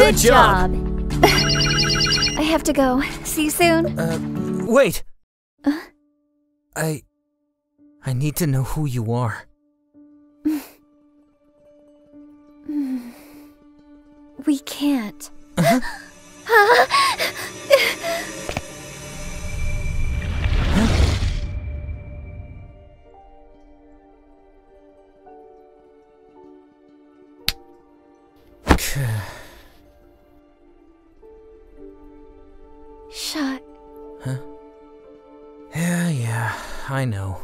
Good job. I have to go. See you soon. Uh, wait. Uh? I. I need to know who you are. We can't. Shut. Huh? Yeah, yeah, I know.